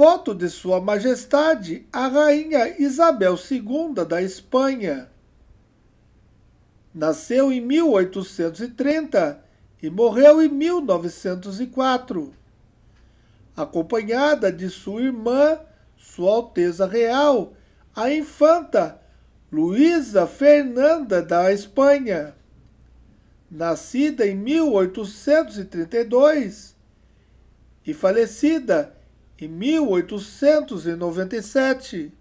foto de Sua Majestade a Rainha Isabel II da Espanha. Nasceu em 1830 e morreu em 1904. Acompanhada de sua irmã, Sua Alteza Real, a infanta Luísa Fernanda da Espanha. Nascida em 1832 e falecida em 1897